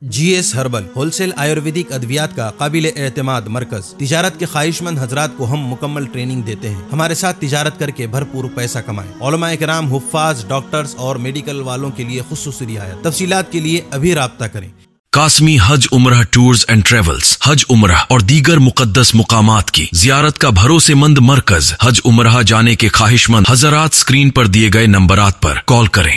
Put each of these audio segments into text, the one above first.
G S herbal wholesale Ayurvedic ادویات کا قابل اعتماد مرکز تجارت کے خواہش مند حضرات کو ہم مکمل ٹریننگ دیتے ہیں۔ ہمارے ساتھ تجارت کر کے بھرپور پیسہ کمائیں۔ علماء کرام، حفاظ، ڈاکٹرز اور میڈیکل والوں کے لیے خصوصی رعایت۔ تفصیلات کے لیے ابھی رابطہ کریں۔ قاسمی حج عمرہ ٹورز اینڈ ٹریولز، حج عمرہ اور دیگر مقدس مقامات کی زیارت کا بھروسے مند مرکز، حج عمرہ جانے کے خواہش مند حضرات سکرین پر دیے گئے نمبرات پر کال کریں۔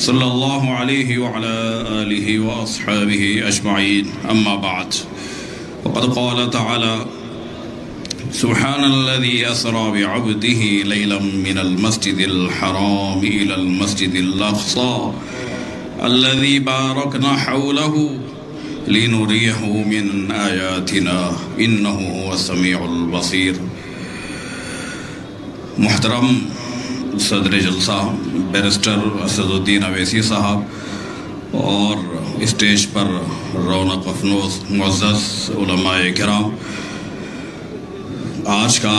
صلى الله عليه وعلى آله وأصحابه أجمعين. أما بعد وقد قال تعالى سبحان الذي أسرى بعبده ليلا من المسجد الحرام إلى المسجد الأقصى الذي باركنا حوله لنريه من آياتنا إنه هو السميع البصير. محترم صدر جلسہ بیرسٹر اسد الدین اویسی صاحب، اور اسٹیج پر رونق افنوس معزز علماء کرام۔ آج کا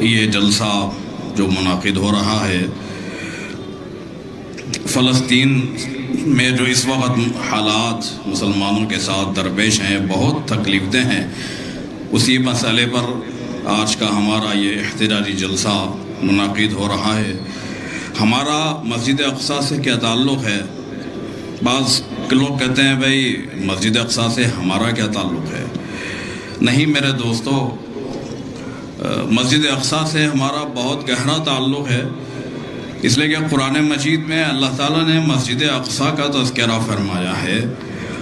یہ جلسہ جو منعقد ہو رہا ہے، فلسطین میں جو اس وقت حالات مسلمانوں کے ساتھ درپیش ہیں، بہت تکلیف دہ ہیں۔ اسی مسئلے پر آج کا ہمارا یہ احتجاجی جلسہ منعقد ہو رہا ہے۔ ہمارا مسجد اقصا سے کیا تعلق ہے؟ بعض لوگ کہتے ہیں بھائی، مسجد اقصا سے ہمارا کیا تعلق ہے؟ نہیں میرے دوستو مسجد اقصا سے ہمارا بہت گہرا تعلق ہے۔ اس لیے کہ قرآن مجید میں اللہ تعالیٰ نے مسجد اقصا کا تذکرہ فرمایا ہے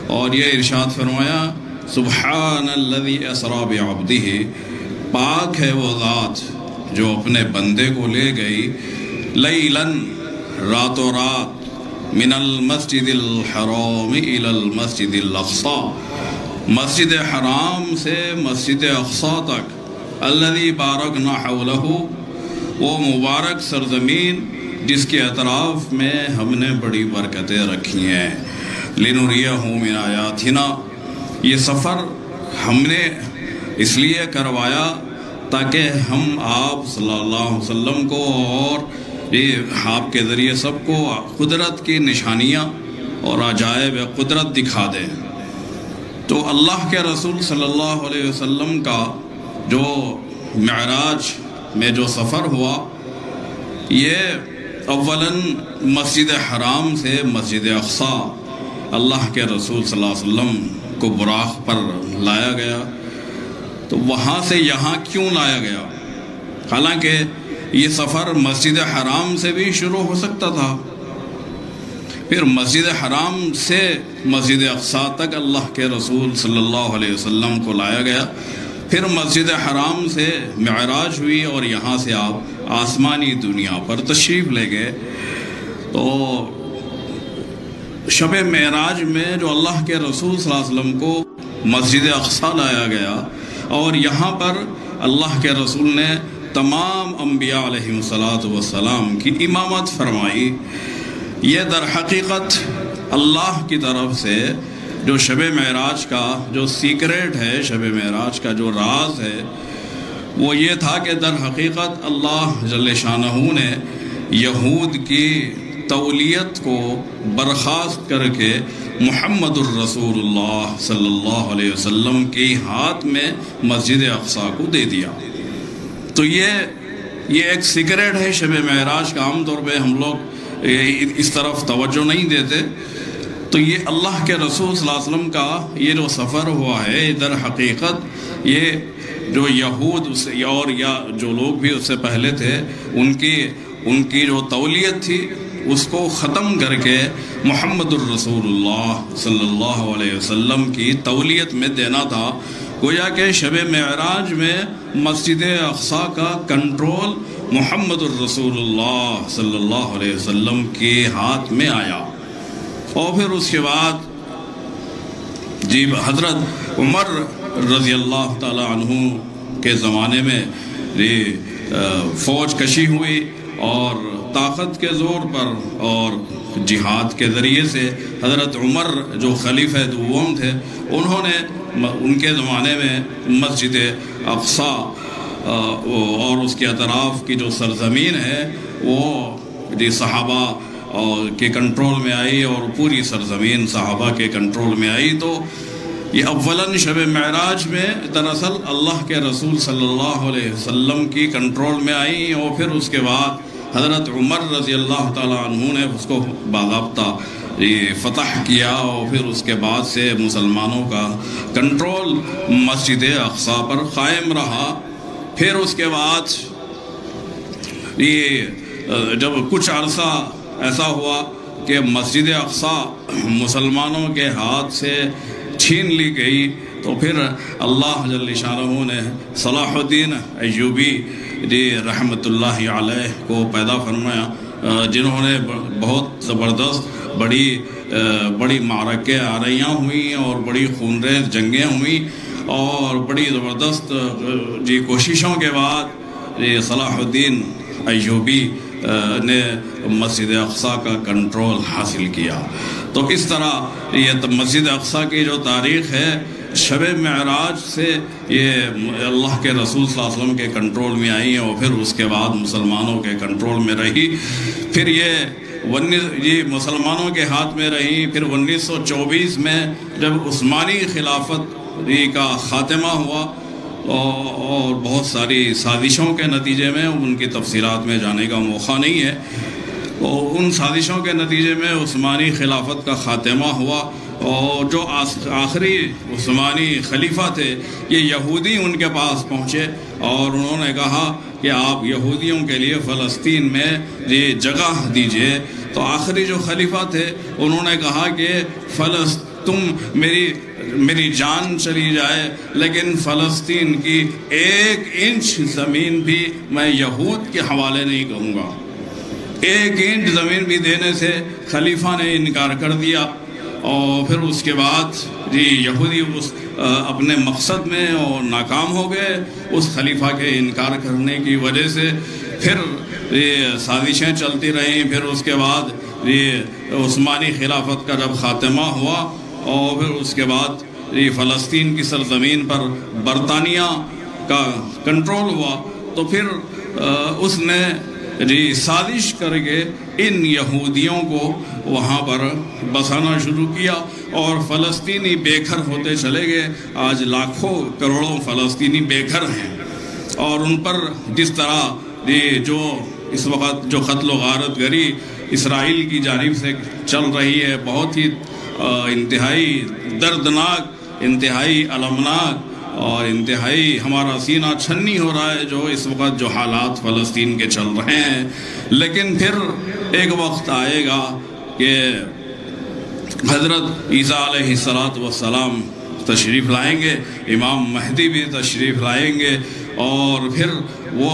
اور یہ ارشاد فرمایا، سبحان الذي اسرا بعبده پاک ہے وہ ذات۔ جو اپنے بندے کو لے گئی لیلن رات و رات، من المسجد الحرام الى المسجد الاقصا مسجد حرام سے مسجد اقصا تک۔ الذي بارکنا حوله، وہ مبارک سرزمین جس کے اطراف میں ہم نے بڑی برکتیں رکھی ہیں۔ لنریہم من آیاتنا۔ یہ سفر ہم نے اس لیے کروایا تاکہ ہم آپ صلی اللہ علیہ وسلم کو اور یہ آپ کے ذریعے سب کو قدرت کی نشانیاں اور عجائب قدرت دکھا دیں۔ تو اللہ کے رسول صلی اللہ علیہ وسلم کا جو معراج میں جو سفر ہوا، یہ اولاً مسجد حرام سے مسجد اقصا اللہ کے رسول صلی اللہ علیہ وسلم کو براق پر لایا گیا۔ تو وہاں سے یہاں کیوں لایا گیا؟ حالانکہ یہ سفر مسجد حرام سے بھی شروع ہو سکتا تھا۔ پھر مسجد حرام سے مسجد اقصا تک اللہ کے رسول صلی اللہ علیہ وسلم کو لایا گیا۔ پھر مسجد حرام سے معراج ہوئی اور یہاں سے آپ آسمانی دنیا پر تشریف لے گئے۔ تو شب معراج میں جو اللہ کے رسول صلی اللہ علیہ وسلم کو مسجد اقصا لایا گیا اور یہاں پر اللہ کے رسول نے تمام انبیاء علیہ والسلام کی امامت فرمائی۔ یہ در حقیقت اللہ کی طرف سے جو شب معراج کا جو سیکریٹ ہے، شب معراج کا جو راز ہے، وہ یہ تھا کہ در حقیقت اللہ جل شاہ نے یہود کی تولیت کو برخاست کر کے محمد الرسول اللہ صلی اللہ علیہ وسلم کے ہاتھ میں مسجد اقصا کو دے دیا۔ تو یہ یہ ایک سیکریٹ ہے شب معراج کا، عام طور پہ ہم لوگ اس طرف توجہ نہیں دیتے۔ تو یہ اللہ کے رسول صلی اللہ علیہ وسلم کا یہ جو سفر ہوا ہے در حقیقت یہ جو یہود اور یا جو لوگ بھی اس سے پہلے تھے، ان کی ان کی جو تولیت تھی اس کو ختم کر کے محمد الرسول اللہ صلی اللہ علیہ وسلم کی تولیت میں دینا تھا۔ گویا کہ شب معراج میں مسجد اقصا کا کنٹرول محمد الرسول اللہ صلی اللہ علیہ وسلم کے ہاتھ میں آیا۔ اور پھر اس کے بعد جی حضرت عمر رضی اللہ تعالی عنہ کے زمانے میں فوج کشی ہوئی اور طاقت کے زور پر اور جہاد کے ذریعے سے حضرت عمر جو خلیفہ دوم تھے، انہوں نے ان کے زمانے میں مسجد اقصا اور اس کے اطراف کی جو سرزمین ہے، وہ جی صحابہ اور کے کنٹرول میں آئی اور پوری سرزمین صحابہ کے کنٹرول میں آئی۔ تو یہ اولاً شب معراج میں دراصل اللہ کے رسول صلی اللہ علیہ وسلم کی کنٹرول میں آئی اور پھر اس کے بعد حضرت عمر رضی اللہ تعالیٰ عنہ نے اس کو باضابطہ فتح کیا اور پھر اس کے بعد سے مسلمانوں کا کنٹرول مسجد اقصا پر قائم رہا۔ پھر اس کے بعد یہ جب کچھ عرصہ ایسا ہوا کہ مسجد اقصا مسلمانوں کے ہاتھ سے چھین لی گئی، تو پھر اللہ جل شاہ نے صلاح الدین ایوبی جی رحمۃ اللہ علیہ کو پیدا فرمایا جنہوں نے بہت زبردست بڑی بڑی معرکیں آریاں ہوئیں اور بڑی خونریز جنگیں ہوئیں اور بڑی زبردست جی کوششوں کے بعد یہ صلاح الدین ایوبی نے مسجد اقصا کا کنٹرول حاصل کیا۔ تو اس طرح یہ مسجد اقصا کی جو تاریخ ہے، شب معراج سے یہ اللہ کے رسول صلی اللہ علیہ وسلم کے کنٹرول میں آئی اور پھر اس کے بعد مسلمانوں کے کنٹرول میں رہی۔ پھر یہ ونیس یہ مسلمانوں کے ہاتھ میں رہی۔ پھر انیس سو چوبیس میں جب عثمانی خلافت کا خاتمہ ہوا اور بہت ساری سازشوں کے نتیجے میں، ان کی تفصیلات میں جانے کا موقع نہیں ہے۔ ان سازشوں کے نتیجے میں عثمانی خلافت کا خاتمہ ہوا اور جو آخری عثمانی خلیفہ تھے، یہ یہودی ان کے پاس پہنچے اور انہوں نے کہا کہ آپ یہودیوں کے لیے فلسطین میں یہ جگہ دیجیے۔ تو آخری جو خلیفہ تھے، انہوں نے کہا کہ فلس تم میری میری جان چلی جائے، لیکن فلسطین کی ایک انچ زمین بھی میں یہود کے حوالے نہیں کہوں گا۔ ایک انچ زمین بھی دینے سے خلیفہ نے انکار کر دیا اور پھر اس کے بعد جی یہودی اس اپنے مقصد میں اور ناکام ہو گئے اس خلیفہ کے انکار کرنے کی وجہ سے پھر یہ سازشیں چلتی رہیں، پھر اس کے بعد یہ عثمانی خلافت کا جب خاتمہ ہوا اور پھر اس کے بعد یہ فلسطین کی سرزمین پر برطانیہ کا کنٹرول ہوا تو پھر اس نے جی سازش کر کے ان یہودیوں کو وہاں پر بسانا شروع کیا اور فلسطینی بے گھر ہوتے چلے گئے۔ آج لاکھوں کروڑوں فلسطینی بے گھر ہیں اور ان پر جس طرح یہ جو اس وقت جو قتل و غارت گری اسرائیل کی جانب سے چل رہی ہے، بہت ہی انتہائی دردناک، انتہائی علمناک اور انتہائی ہمارا سینہ چھنی ہو رہا ہے جو اس وقت جو حالات فلسطین کے چل رہے ہیں۔ لیکن پھر ایک وقت آئے گا کہ حضرت عیسیٰ علیہ السلام تشریف لائیں گے، امام مہدی بھی تشریف لائیں گے اور پھر وہ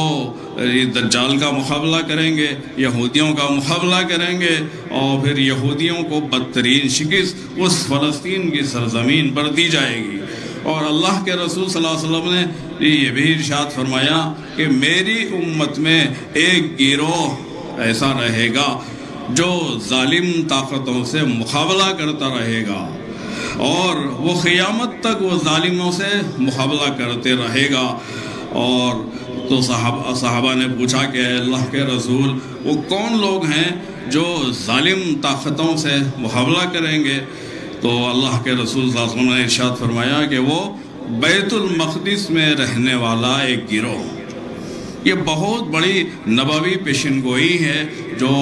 دجال کا مقابلہ کریں گے، یہودیوں کا مقابلہ کریں گے اور پھر یہودیوں کو بدترین شکست اس فلسطین کی سرزمین پر دی جائے گی۔ اور اللہ کے رسول صلی اللہ علیہ وسلم نے یہ بھی ارشاد فرمایا کہ میری امت میں ایک گروہ ایسا رہے گا جو ظالم طاقتوں سے مقابلہ کرتا رہے گا اور وہ قیامت تک وہ ظالموں سے مقابلہ کرتے رہے گا اور تو صحابہ صحابہ نے پوچھا کہ اللہ کے رسول وہ کون لوگ ہیں جو ظالم طاقتوں سے مقابلہ کریں گے؟ تو اللہ کے رسول صلی اللہ علیہ وسلم نے ارشاد فرمایا کہ وہ بیت المقدس میں رہنے والا ایک گروہ یہ بہت بڑی نبوی پیشن گوئی ہے جو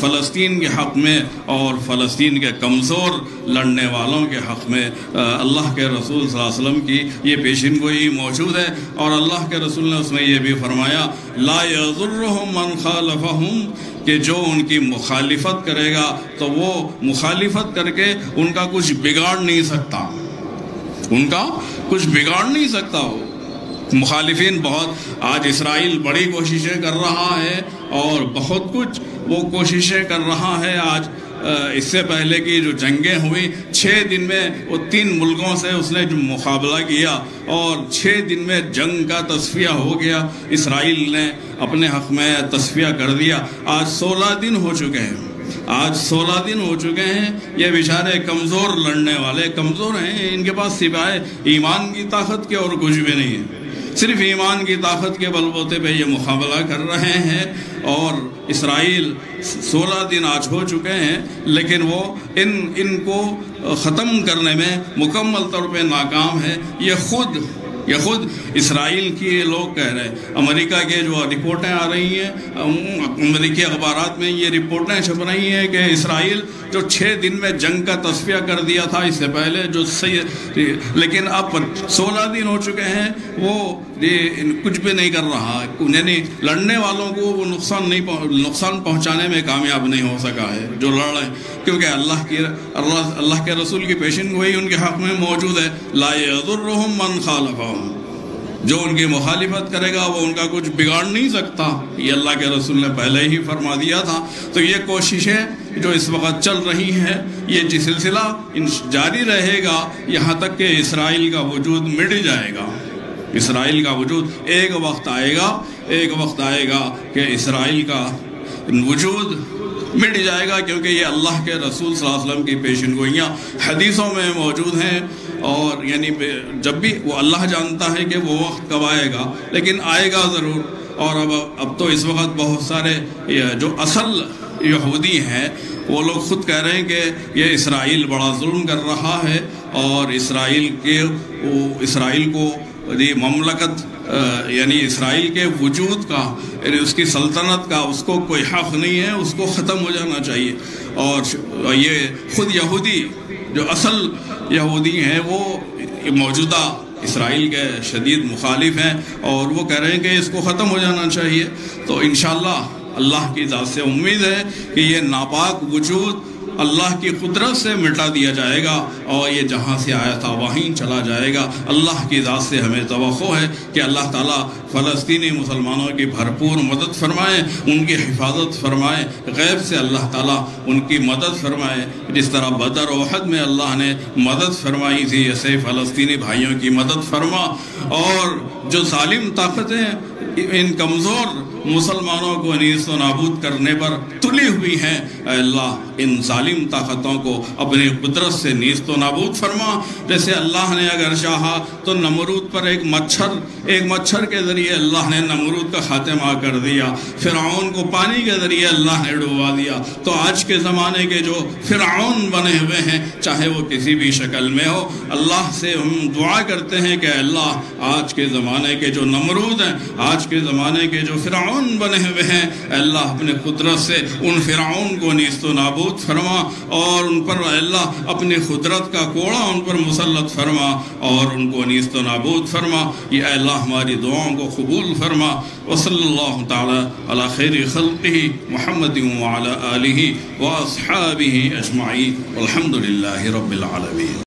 فلسطین کے حق میں اور فلسطین کے کمزور لڑنے والوں کے حق میں اللہ کے رسول صلی اللہ علیہ وسلم کی یہ پیشن گوئی موجود ہے۔ اور اللہ کے رسول نے اس میں یہ بھی فرمایا، لا يضرهم من خالفهم کہ جو ان کی مخالفت کرے گا تو وہ مخالفت کر کے ان کا کچھ بگاڑ نہیں سکتا۔ ان کا کچھ بگاڑ نہیں سکتا وہ۔ مخالفین بہت آج اسرائیل بڑی کوششیں کر رہا ہے اور بہت کچھ وہ کوششیں کر رہا ہے آج اس سے پہلے کی جو جنگیں ہوئیں، چھ دن میں وہ تین ملکوں سے اس نے جو مقابلہ کیا اور چھ دن میں جنگ کا تصفیہ ہو گیا۔ اسرائیل نے اپنے حق میں تصفیہ کر دیا۔ آج سولہ دن ہو چکے ہیں۔ آج سولہ دن ہو چکے ہیں۔ یہ بیچارے کمزور لڑنے والے کمزور ہیں۔ ان کے پاس سوائے ایمان کی طاقت کے اور کچھ بھی نہیں ہے۔ صرف ایمان کی طاقت کے بل بوتے پہ یہ مقابلہ کر رہے ہیں اور اسرائیل سولہ دن آج ہو چکے ہیں، لیکن وہ ان ان کو ختم کرنے میں مکمل طور پہ ناکام ہے۔ یہ خود یہ خود اسرائیل کی لوگ کہہ رہے ہیں۔ امریکہ کے جو رپورٹیں آ رہی ہیں امریکی اخبارات میں یہ رپورٹیں چھپ رہی ہیں کہ اسرائیل جو چھ دن میں جنگ کا تصفیہ کر دیا تھا، اس سے پہلے جو صحیح لیکن اب سولہ دن ہو چکے ہیں، وہ کچھ بھی نہیں کر رہا۔ یعنی لڑنے والوں کو وہ نقصان نہیں نقصان پہنچانے میں کامیاب نہیں ہو سکا ہے، جو لڑ رہے ہیں۔ کیونکہ اللہ کی اللہ اللہ کے رسول کی پیشن گوئی ان کے حق میں موجود ہے۔ لا يضرهم من خالفهم جو ان کی مخالفت کرے گا وہ ان کا کچھ بگاڑ نہیں سکتا۔ یہ اللہ کے رسول نے پہلے ہی فرما دیا تھا۔ تو یہ کوششیں جو اس وقت چل رہی ہیں، یہ جی سلسلہ جاری رہے گا، یہاں تک کہ اسرائیل کا وجود مٹ جائے گا۔ اسرائیل کا وجود ایک وقت آئے گا، ایک وقت آئے گا کہ اسرائیل کا وجود مٹ جائے گا کیونکہ یہ اللہ کے رسول صلی اللہ علیہ وسلم کی پیشن گوئیاں حدیثوں میں موجود ہیں اور یعنی جب بھی وہ اللہ جانتا ہے کہ وہ وقت کب آئے گا، لیکن آئے گا ضرور۔ اور اب اب تو اس وقت بہت سارے جو اصل یہودی ہیں، وہ لوگ خود کہہ رہے ہیں کہ یہ اسرائیل بڑا ظلم کر رہا ہے اور اسرائیل کے اسرائیل کو مملکت یعنی اسرائیل کے وجود کا یعنی اس کی سلطنت کا، اس کو کوئی حق نہیں ہے، اس کو ختم ہو جانا چاہیے۔ اور یہ خود یہودی، جو اصل یہودی ہیں، وہ موجودہ اسرائیل کے شدید مخالف ہیں اور وہ کہہ رہے ہیں کہ اس کو ختم ہو جانا چاہیے۔ تو انشاءاللہ اللہ کی ذات سے امید ہے کہ یہ ناپاک وجود اللہ کی قدرت سے مٹا دیا جائے گا اور یہ جہاں سے آیا تھا وہیں چلا جائے گا۔ اللہ کی ذات سے ہمیں توقع ہے کہ اللہ تعالیٰ فلسطینی مسلمانوں کی بھرپور مدد فرمائے، ان کی حفاظت فرمائے، غیب سے اللہ تعالیٰ ان کی مدد فرمائے۔ جس طرح بدر و حد میں اللہ نے مدد فرمائی تھی، ایسے فلسطینی بھائیوں کی مدد فرما۔ اور جو ظالم طاقتیں ان کمزور مسلمانوں کو نیست و نابود کرنے پر تلی ہوئی ہیں، اے اللہ ان ظالم طاقتوں کو اپنی قدرت سے نیست و نابود فرما۔ جیسے اللہ نے اگر چاہا تو نمرود پر ایک مچھر ایک مچھر کے ذریعے اللہ نے نمرود کا خاتمہ کر دیا۔ فرعون کو پانی کے ذریعے اللہ نے ڈوبا دیا۔ تو آج کے زمانے کے جو فرعون بنے ہوئے ہیں، چاہے وہ کسی بھی شکل میں ہو، اللہ سے ہم دعا کرتے ہیں کہ اللہ، آج کے زمانے کے جو نمرود ہیں، آج کے زمانے کے جو فرعون بنے ہوئے ہیں اللہ اپنے قدرت سے ان فرعون کو نیست و نابود فرما اور ان پر اللہ اپنے قدرت کا کوڑا ان پر مسلط فرما اور ان کو نیست و نابود فرما۔ یہ اللہ ہماری دعاؤں کو قبول فرما۔ وصلی اللہ تعالی علی خیر خلقہ محمد وعلی آلہ واصحابہ اجمعین۔ والحمد للہ رب العالمین۔